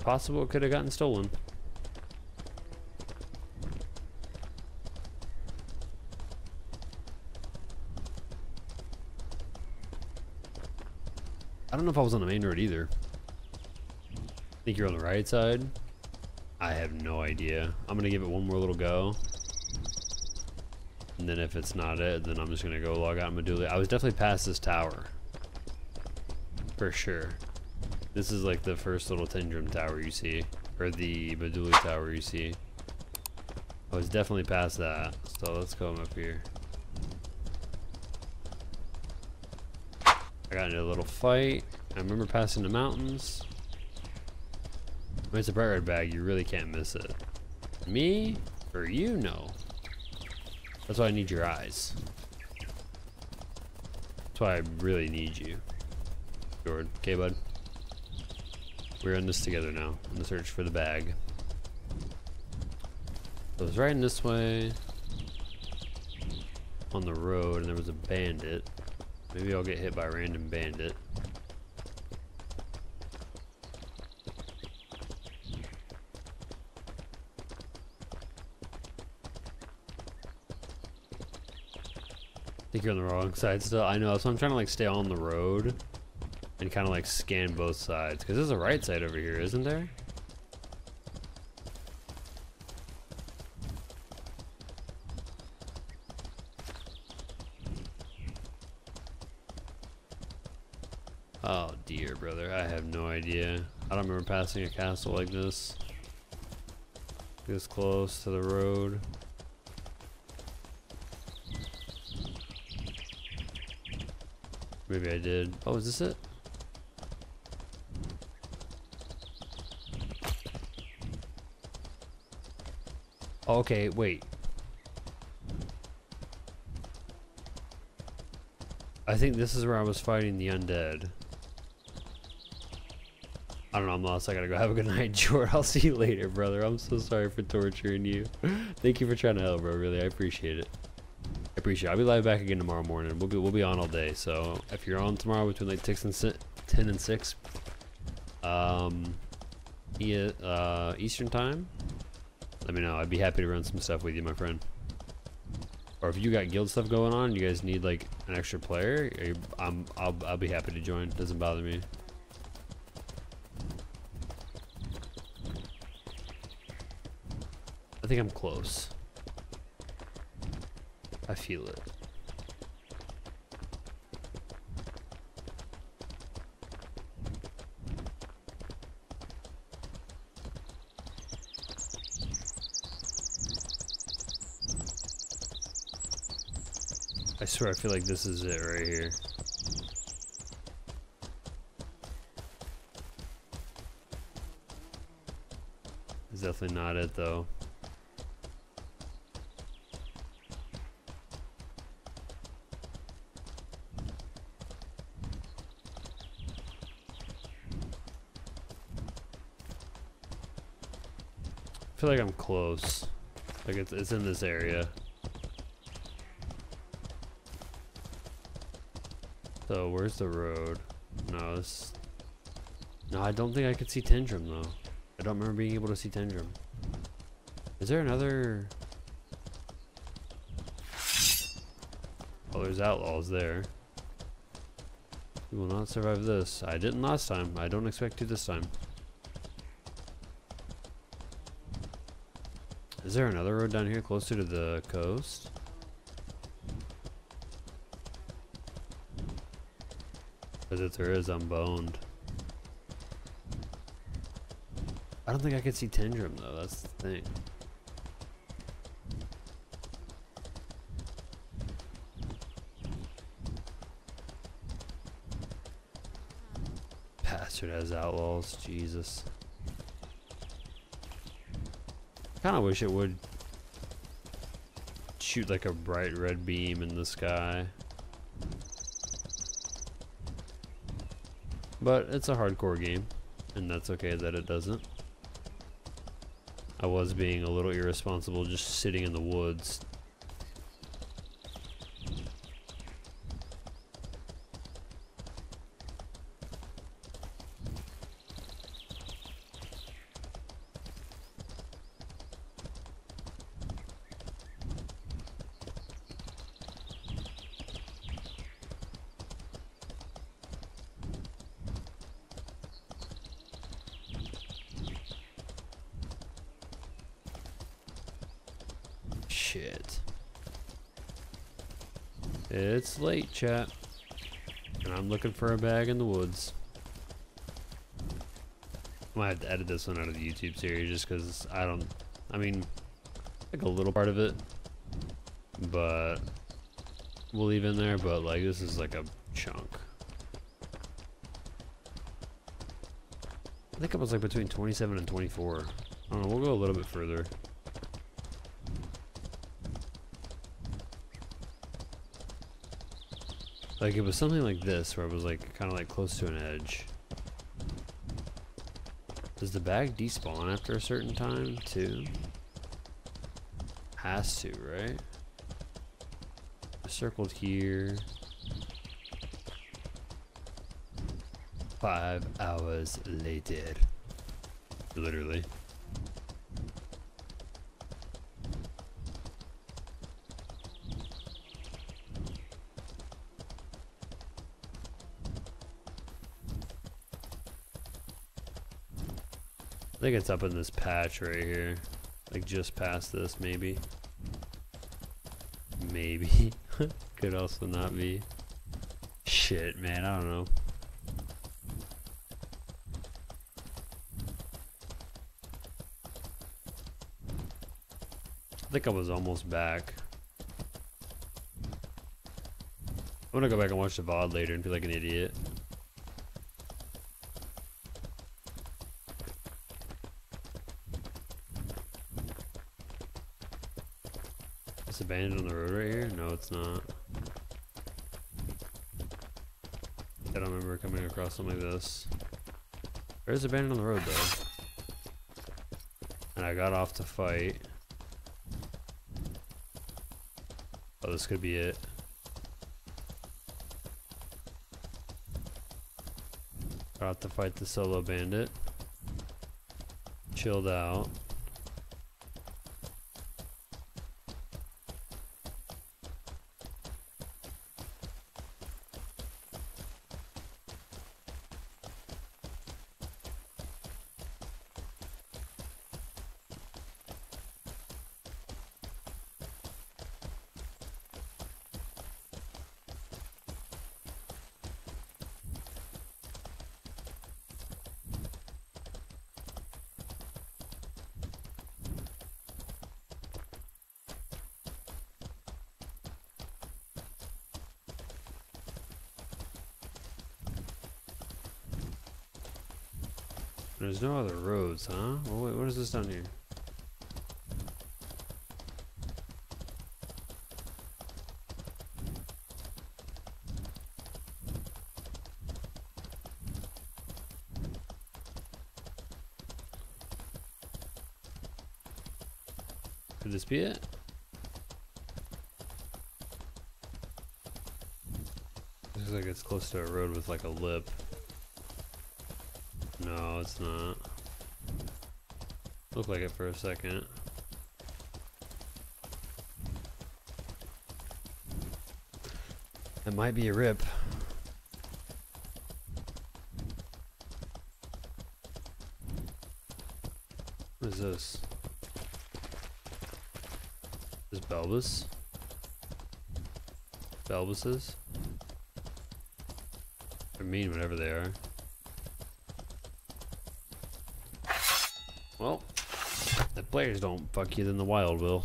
possible it could have gotten stolen. I don't know if I was on the main road either. I Think you're on the right side? I have no idea. I'm gonna give it one more little go. And then if it's not it, then I'm just gonna go log out Meduli. I was definitely past this tower. For sure. This is like the first little Tindrem tower you see. Or the Meduli tower you see. Oh, I was definitely past that. So let's go up here. I got into a little fight. I remember passing the mountains. When it's a bright red bag, you really can't miss it. Me? Or you? No. That's why I need your eyes. That's why I really need you. Jordan. Okay, bud? We're in this together now. In the search for the bag. So I was riding this way on the road and there was a bandit. Maybe I'll get hit by a random bandit. I think you're on the wrong side still. I know, so I'm trying to like stay on the road and kind of like scan both sides. Because there's a right side over here, isn't there? Oh dear, brother. I have no idea. I don't remember passing a castle like this. This close to the road. Maybe I did. Oh, is this it? Okay, wait. I think this is where I was fighting the undead. I don't know, I'm lost. I gotta go have a good night, George. I'll see you later, brother. I'm so sorry for torturing you. Thank you for trying to help, bro. Really, I appreciate it. I appreciate it. I'll be live back again tomorrow morning. We'll be we'll be on all day. So if you're on tomorrow between like six and si 10 and six, um, yeah, uh, Eastern time, let me know. I'd be happy to run some stuff with you, my friend. Or if you got guild stuff going on, you guys need like an extra player, you, I'm I'll I'll be happy to join. Doesn't bother me. I think I'm close. I feel it. I swear I feel like this is it right here. It's definitely not it though. I feel like I'm close. Like it's, it's in this area. So where's the road? No, this. No, I don't think I could see Tindrem though. I don't remember being able to see Tindrem. Is there another? Oh, there's outlaws there. We will not survive this. I didn't last time. I don't expect to this time. Is there another road down here closer to the coast? Because if there is, I'm boned. I don't think I could see Tindrem though, that's the thing. Bastard has outlaws, Jesus. Kind of wish it would shoot like a bright red beam in the sky. But it's a hardcore game, and that's okay that it doesn't. I was being a little irresponsible just sitting in the woods. Shit. It's late, chat. And I'm looking for a bag in the woods. I might have to edit this one out of the YouTube series just because I don't, I mean, like a little part of it, but we'll leave in there, but like this is like a chunk. I think it was like between 27 and 24. I don't know, we'll go a little bit further. Like it was something like this where it was like kind of like close to an edge. Does the bag despawn after a certain time too? Has to, right? Circled here. Five hours later. Literally. I think it's up in this patch right here. Like just past this, maybe. Maybe. Could also not be. Shit, man, I don't know. I think I was almost back. I'm gonna go back and watch the VOD later and feel like an idiot. It's on the road right here? No, it's not. I don't remember coming across something like this. There's abandoned on the road though. And I got off to fight. Oh, this could be it. Got to fight the solo bandit. Chilled out. There's no other roads, huh? Wait, what is this down here? Could this be it? Looks like it's close to a road with like a lip. No, it's not. Looked like it for a second. It might be a rip. What is this? Is Belbus? Belbuses? They're mean, whatever they are. Well, if players don't fuck you, then the wild will.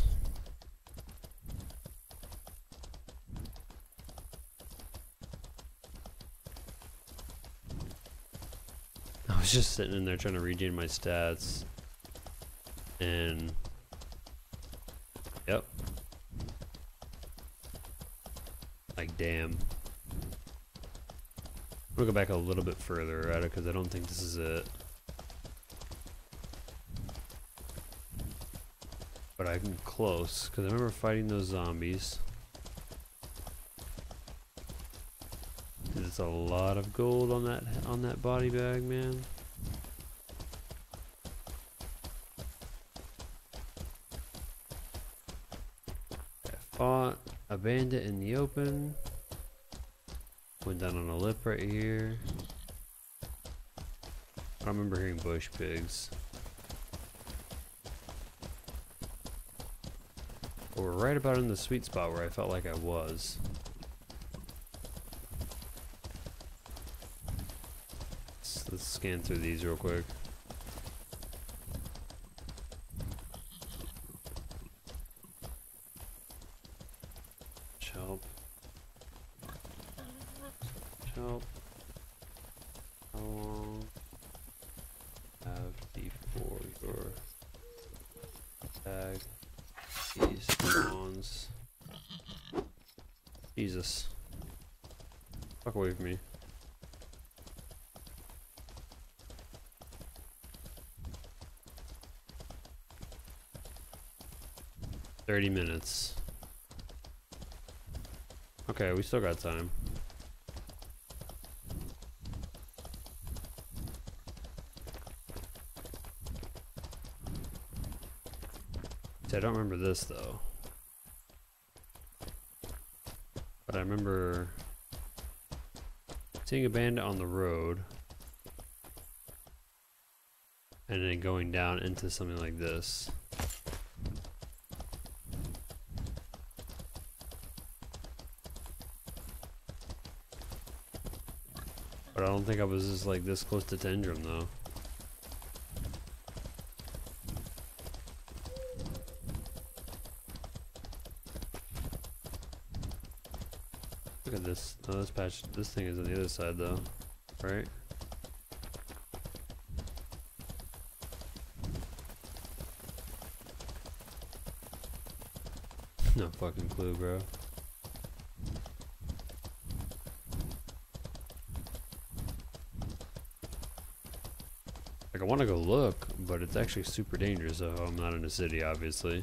I was just sitting in there trying to regain my stats. And... Yep. Like, damn. Gonna go back a little bit further it because I don't think this is it. I'm close because I remember fighting those zombies. There's a lot of gold on that on that body bag, man. I fought a bandit in the open. Went down on a lip right here. I remember hearing bush pigs. We're right about in the sweet spot where I felt like I was. Let's, let's scan through these real quick. Help. Help. How long have before your tag these spawns? Jesus. Fuck away from me. Thirty minutes. Okay, we still got time. I don't remember this though. But I remember seeing a bandit on the road and then going down into something like this. But I don't think I was just like this close to Tindrem though. Look at this. No, this patch. This thing is on the other side though, right? no fucking clue, bro. Like I want to go look, but it's actually super dangerous. So I'm not in a city, obviously.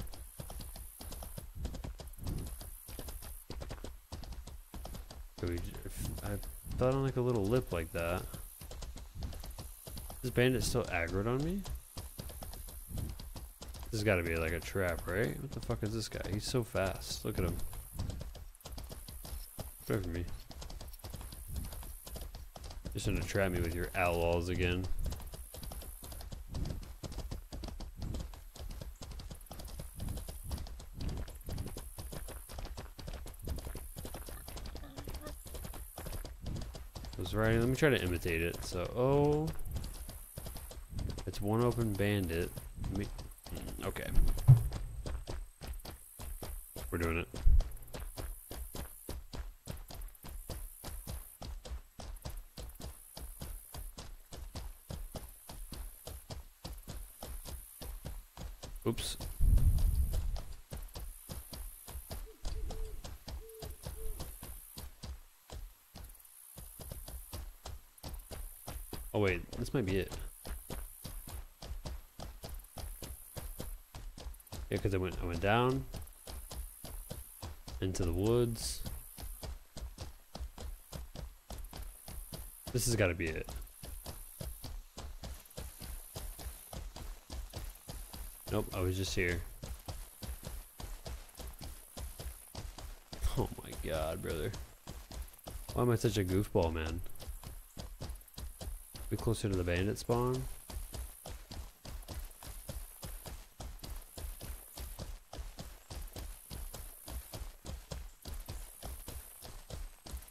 Could we? I thought on like a little lip like that. This bandit still aggroed on me? This has got to be like a trap, right? What the fuck is this guy? He's so fast. Look at him. Away me. Just gonna trap me with your outlaws again. Let me try to imitate it. So, oh, it's one open bandit. Me, mm, okay, we're doing it. Oops. Wait, this might be it. Yeah, because I went I went down into the woods. This has got to be it. Nope, I was just here. Oh my god, brother. Why am I such a goofball, man? Be closer to the bandit spawn.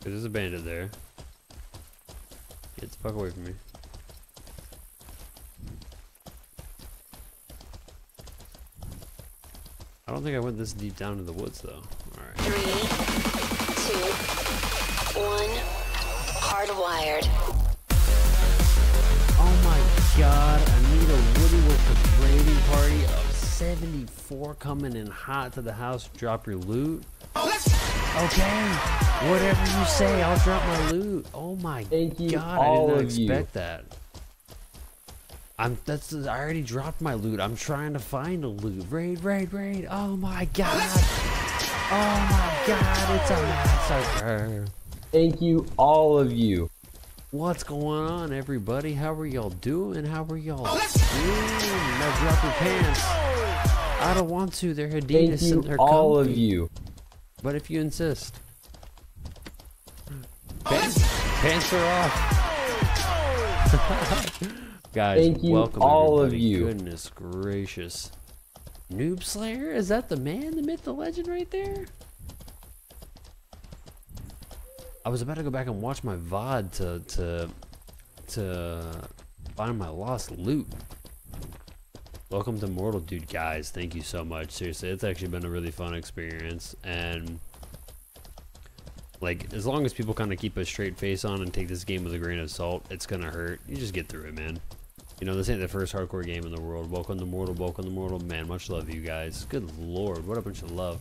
There's a bandit there. Get the fuck away from me. I don't think I went this deep down in the woods though. Alright. Three, two, one. Hardwired. God, I need a Woody with the raiding party of 74 coming in hot to the house drop your loot. Okay, whatever you say, I'll drop my loot. Oh my Thank you, god, all I did not of you. expect that. I'm that's I already dropped my loot. I'm trying to find a loot. Raid, raid, raid. Oh my god. Oh my god, it's a massacre. Thank you, all of you. What's going on, everybody? How are y'all doing? How are y'all doing? Now drop your pants. I don't want to. They're Thank Adidas and they're all of you. But if you insist. Oh, pants, pants are off. Guys, Thank you, welcome all of everybody. you. Goodness gracious. Noob Slayer? Is that the man, the myth, the legend right there? I was about to go back and watch my VOD to to to find my lost loot. Welcome to Mortal Dude guys, thank you so much. Seriously, it's actually been a really fun experience and like as long as people kind of keep a straight face on and take this game with a grain of salt, it's gonna hurt. You just get through it, man. You know, this ain't the first hardcore game in the world. Welcome to Mortal, welcome to Mortal. Man, much love you guys. Good lord, what a bunch of love.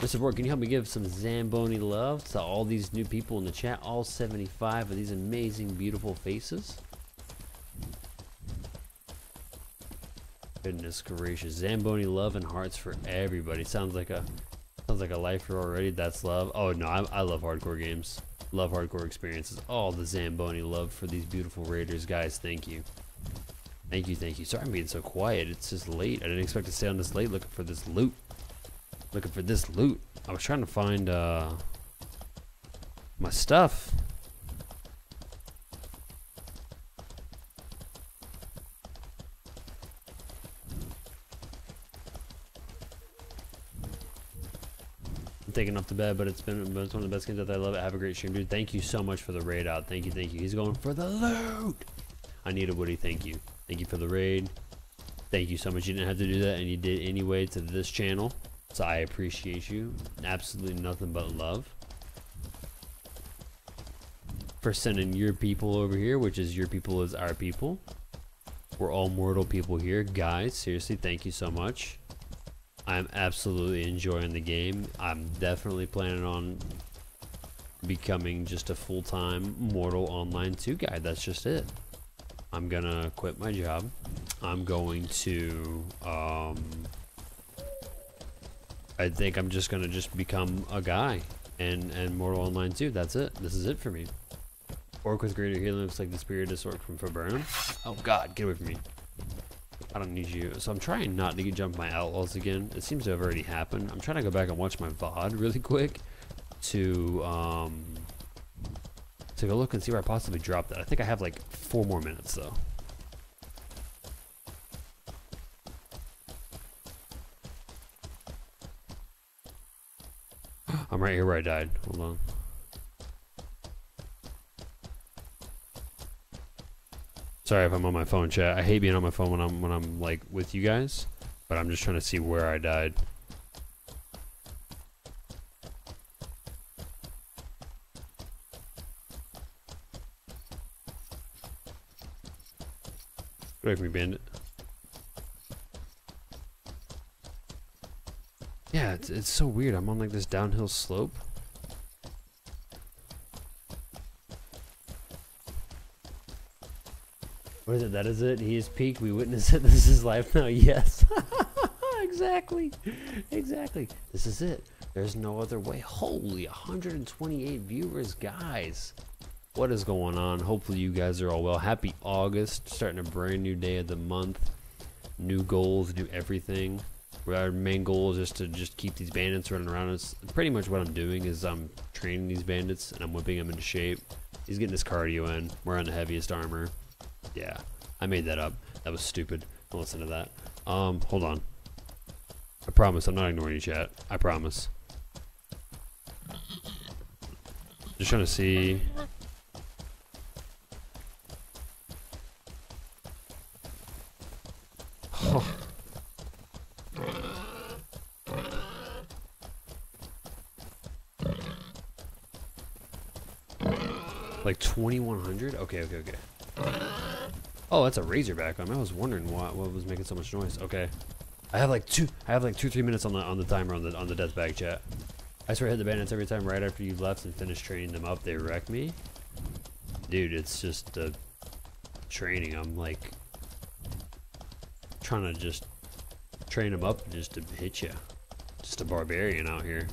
Mr. Borg, can you help me give some Zamboni love to all these new people in the chat? All 75 of these amazing, beautiful faces. Goodness gracious. Zamboni love and hearts for everybody. Sounds like a sounds like a lifer already. That's love. Oh no, I, I love hardcore games. Love hardcore experiences. All the Zamboni love for these beautiful raiders. Guys, thank you. Thank you, thank you. Sorry I'm being so quiet. It's just late. I didn't expect to stay on this late looking for this loot. Looking for this loot. I was trying to find uh, my stuff. I'm taking off the bed, but it's been it's one of the best games that I love it. Have a great stream, dude. Thank you so much for the raid out. Thank you, thank you. He's going for the loot. I need a Woody. Thank you. Thank you for the raid. Thank you so much. You didn't have to do that, and you did anyway to this channel. So I appreciate you. Absolutely nothing but love. For sending your people over here, which is your people is our people. We're all mortal people here. Guys, seriously, thank you so much. I'm absolutely enjoying the game. I'm definitely planning on becoming just a full-time Mortal Online 2 guy. That's just it. I'm gonna quit my job. I'm going to um, I think I'm just gonna just become a guy and and Mortal Online 2. That's it. This is it for me. Orc with greater healing looks like the spirit Spiritus Orc from Viburnum. Oh god, get away from me. I don't need you. So I'm trying not to jump my outlaws again. It seems to have already happened. I'm trying to go back and watch my VOD really quick to um to go look and see where I possibly dropped that. I think I have like four more minutes though. I'm right here where I died. Hold on. Sorry if I'm on my phone chat. I hate being on my phone when I'm when I'm like with you guys, but I'm just trying to see where I died. From me, bandit. Yeah, it's, it's so weird. I'm on like this downhill slope. What is it? That is it. He is peak. We witness it. This is life now. Yes. exactly. Exactly. This is it. There's no other way. Holy 128 viewers, guys. What is going on? Hopefully you guys are all well. Happy August. Starting a brand new day of the month. New goals, new everything. Our main goal is just to just keep these bandits running around. It's pretty much what I'm doing is I'm training these bandits and I'm whipping them into shape. He's getting his cardio in. We're on the heaviest armor. Yeah, I made that up. That was stupid. Don't listen to that. Um, hold on. I promise I'm not ignoring you, chat. I promise. Just trying to see. Oh. Like 2100? Okay, okay, okay. Oh, that's a Razorback. I, was wondering what what was making so much noise. Okay, I have like two. I have like two, three minutes on the on the timer on the on the death bag chat. I swear I hit the bandits every time right after you left and finished training them up. They wreck me, dude. It's just uh, training. I'm like trying to just train them up just to hit you. Just a barbarian out here.